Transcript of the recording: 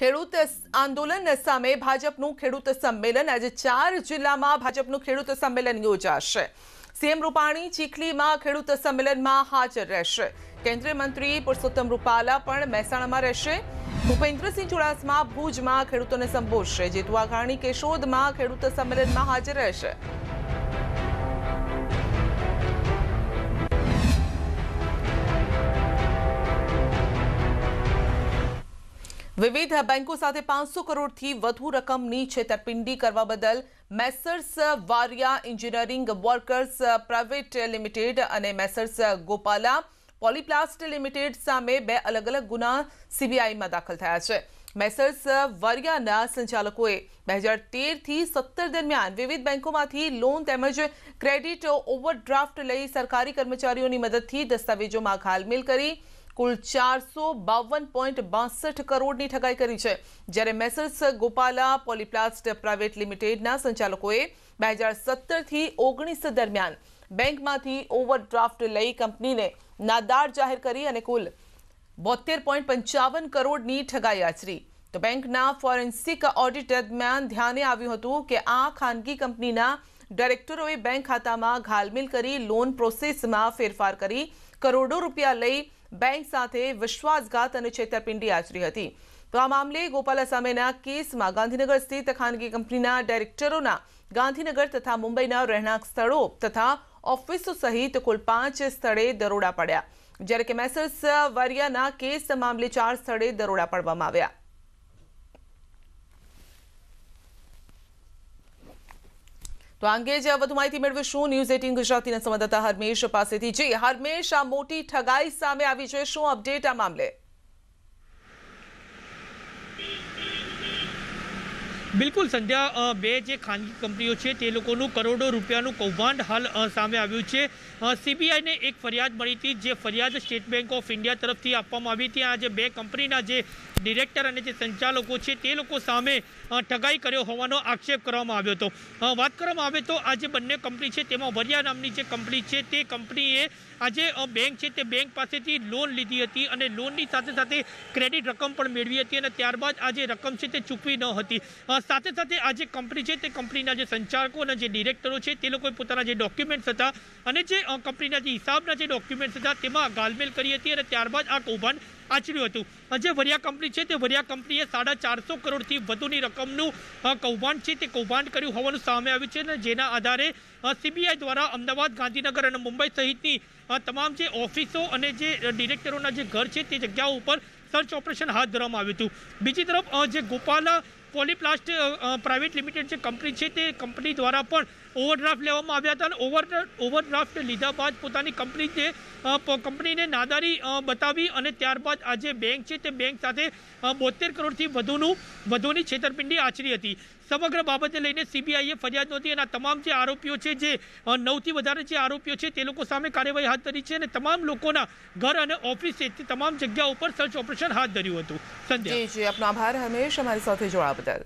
ખેડૂત આંદોલન સામે ભાજપનું ખેડૂત સંમેલન. આજે ચાર જિલ્લામાં ભાજપનું ખેડૂત સંમેલન યોજાશે. સીએમ રૂપાણી ચીખલીમાં ખેડૂત સંમેલનમાં હાજર રહેશે. કેન્દ્રીય મંત્રી પુરુષોત્તમ રૂપાલા પણ મહેસાણામાં રહેશે. ભૂપેન્દ્રસિંહ ચુડાસમા ભુજમાં ખેડૂતોને સંબોધશે. જેતુ વાઘાણી કેશોદમાં ખેડૂત સંમેલનમાં હાજર રહેશે. વિવિધ બેંકો સાથે પાંચસો કરોડથી વધુ રકમની છેતરપિંડી કરવા બદલ Messrs Variya engineering workers private limited અને મેસર્સ ગોપાલા પોલીપ્લાસ્ટ લિમિટેડ સામે બે અલગ અલગ ગુના સીબીઆઈમાં દાખલ થયા છે. મેસર્સ વારિયાના સંચાલકોએ બે હજાર તેરથી સત્તર દરમિયાન વિવિધ બેંકોમાંથી લોન તેમજ ક્રેડિટ ઓવરડ્રાફ્ટ લઈ સરકારી કર્મચારીઓની મદદથી દસ્તાવેજોમાં ઘાલમેલ કરી કુલ ચારસો બાવન પોઈન્ટ બાસઠ કરોડની ઠગાઈ કરી છે. જ્યારે મેસર્સ ગોપાલા પોલીપ્લાસ્ટ પ્રાઇવેટ લિમિટેડના સંચાલકોએ બે હજાર સત્તરથી ઓગણીસ દરમિયાન બેંકમાંથી ઓવરડ્રાફ્ટ લઈ કંપનીને નાદાર જાહેર કરી અને કુલ બોતેર પોઈન્ટ પંચાવન કરોડની ઠગાઈ આચરી. તો બેંકના ફોરેન્સિક ઓડિટ દરમિયાન ધ્યાને આવ્યું હતું કે આ ખાનગી કંપનીના ડાયરેક્ટરોએ બેંક ખાતામાં ઘાલમેલ કરી લોન પ્રોસેસમાં ફેરફાર કરી કરોડો રૂપિયા લઈ બેંક સાથે વિશ્વાસઘાત અને છેતરપિંડી આચરી હતી. તો આ મામલે ગોપાલા સામેના કેસમાં ગાંધીનગર સ્થિત ખાનગી કંપનીના ડાયરેક્ટરોના ગાંધીનગર તથા મુંબઈના રહેણાંક સ્થળો તથા ઓફિસો સહિત કુલ પાંચ સ્થળે દરોડા પડ્યા. જ્યારે કે મેસર્સ વારિયાના કેસ મામલે ચાર સ્થળે દરોડા પાડવામાં આવ્યા. તો અંગે જ વધુ માહિતી મેળવીશું ન્યૂઝ એટીન ગુજરાતીના સંવાદદાતા હરમેશ પાસેથી. જી, હરમેશ, આ મોટી ઠગાઈ સામે આવી છે. શું અપડેટ આ મામલે? બિલકુલ, સંધ્યા બે જે ખાનગી કંપનીઓ છે, તે લોકોનું કરોડો રૂપિયાનું કૌભાંડ હાલ સામે આવ્યું છે. સીબીઆઈને એક ફરિયાદ મળી હતી, જે ફરિયાદ સ્ટેટ બેંક ઓફ ઇન્ડિયા તરફથી આપવામાં આવી હતી. આ જે બે કંપનીના જે ડિરેક્ટર અને જે સંચાલકો છે, તે લોકો સામે ઠગાઈ કર્યો હોવાનો આક્ષેપ કરવામાં આવ્યો હતો. વાત કરવામાં આવે તો આ જે બંને કંપની છે, તેમાં વરિયા નામની જે કંપની છે, તે કંપનીએ આજે બેંક છે, તે બેંક પાસેથી લોન લીધી હતી અને લોનની સાથે સાથે ક્રેડિટ રકમ પણ મેળવી હતી અને ત્યારબાદ આ જે રકમ છે, તે ચૂકવી ન હતી. સાથે સાથે આ જે કંપની છે તે કંપનીના જે સંચાલકો અને જે ડિરેક્ટરો છે, તે લોકોએ પોતાના જે ડોક્યુમેન્ટ્સ હતા અને જે કંપનીના જે હિસાબના જે ડોક્યુમેન્ટ્સ હતા, તેમાં ગાલમેલ કરી હતી અને ત્યારબાદ આ કૌભાંડ આચર્યું હતું. જે વરિયા કંપની છે તે વરિયા કંપનીએ સાડા ચારસો કરોડથી વધુની રકમનું કૌભાંડ છે તે કૌભાંડ કર્યું હોવાનું સામે આવ્યું છે અને જેના આધારે સીબીઆઈ દ્વારા અમદાવાદ, ગાંધીનગર અને મુંબઈ સહિતની તમામ જે ઓફિસો અને જે ડિરેક્ટરોના જે ઘર છે તે જગ્યાઓ ઉપર સર્ચ ઓપરેશન હાથ ધરવામાં આવ્યું હતું. બીજી તરફ જે ગોપાલા પોલીપ્લાસ્ટ પ્રાઇવેટ લિમિટેડ જે કંપની છે તે કંપની દ્વારા પણ ઓવરડ્રાફ્ટ લેવામાં આવ્યા હતા અને ઓવર ઓવરડ્રાફ્ટ લીધા બાદ પોતાની કંપની જે કંપનીને નાદારી બતાવી અને ત્યારબાદ આ જે બેંક છે તે બેંક સાથે બોતેર કરોડથી વધુનું, વધુની છેતરપિંડી આચરી હતી. સમગ્ર બાબતને લઈને સીબીઆઈએ ફરિયાદ નોંધી અને તમામ જે આરોપીઓ છે જે નવથી વધારે જે આરોપીઓ છે તે લોકો સામે કાર્યવાહી હાથ ધરી છે અને તમામ લોકોના ઘર અને ઓફિસ તમામ જગ્યા ઉપર સર્ચ ઓપરેશન હાથ ધર્યું હતું. સંજય આભાર, હંમેશ અમારી સાથે જોડાવા બદલ.